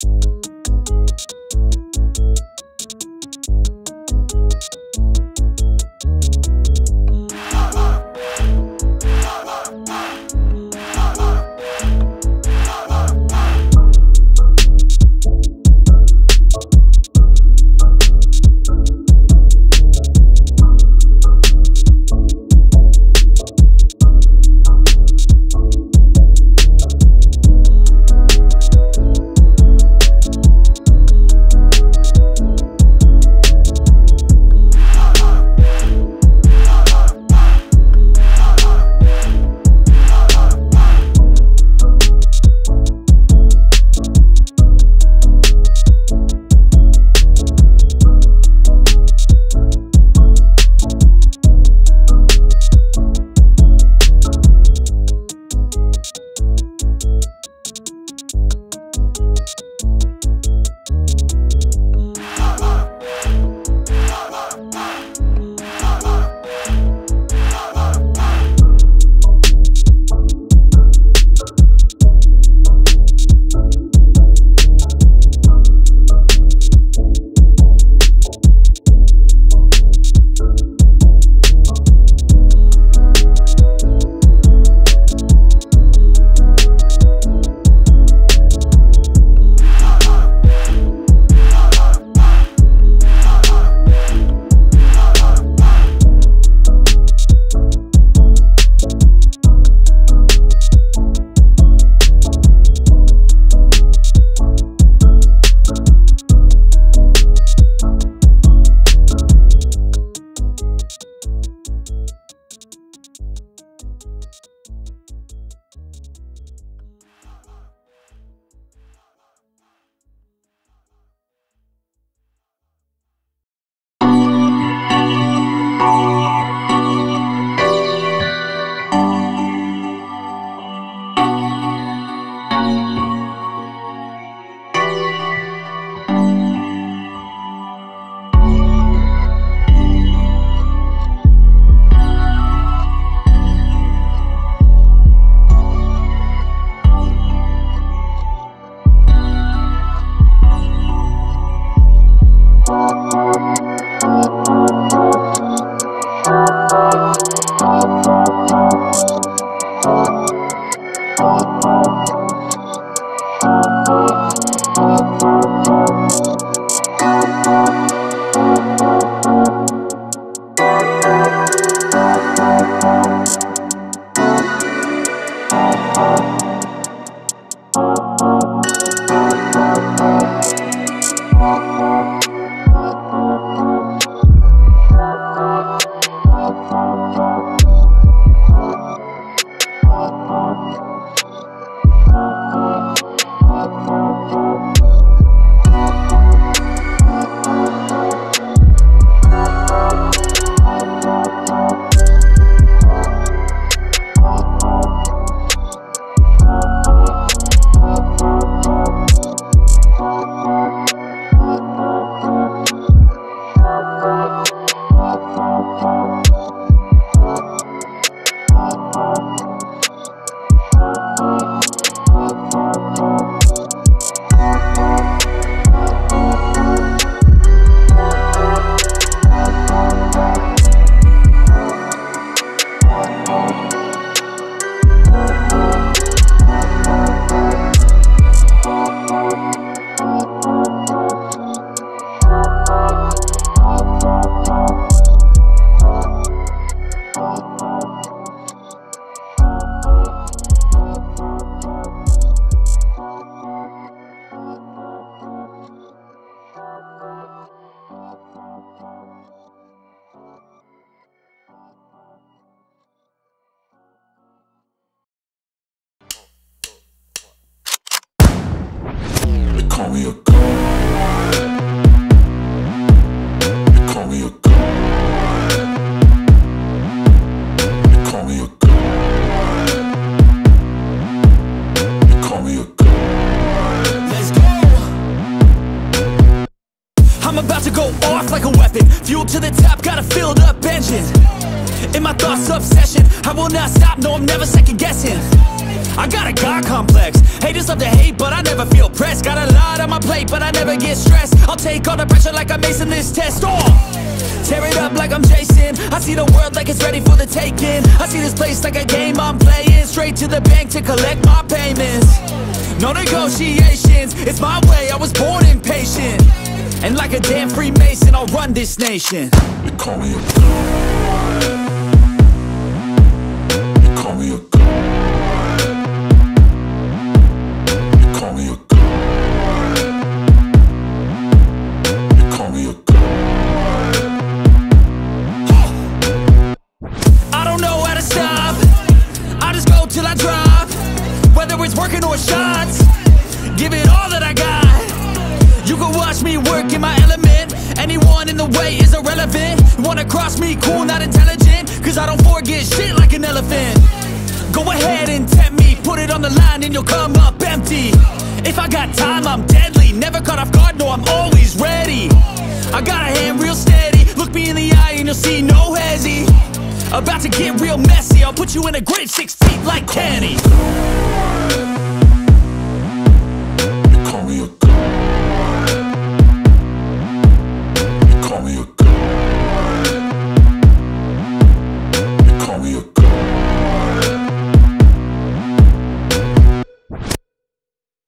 call me a god. You call me a god. You call me a god. You call me a god. Let's go! I'm about to go off like a weapon Fuel to the top, got a filled up engine In my thoughts, obsession I will not stop, no, I'm never second guessing I got a God complex. Haters love to hate, but I never feel pressed. Got a lot on my plate, but I never get stressed. I'll take all the pressure like I'm acing this test. Oh! Tear it up like I'm Jason. I see the world like it's ready for the taking. I see this place like a game I'm playing. Straight to the bank to collect my payments. No negotiations, it's my way. I was born impatient. And like a damn Freemason, I'll run this nation. They call me a Whether it's working or shots, give it all that I got. You can watch me work in my element. Anyone in the way is irrelevant. Wanna cross me, cool, not intelligent. Cause I don't forget shit like an elephant. Go ahead and tempt me, put it on the line and you'll come up empty. If I got time, I'm deadly. Never caught off guard, no, I'm always ready. I got a hand real steady. Look me in the eye and you'll see no. About to get real messy. I'll put you in a grave six feet like Kenny.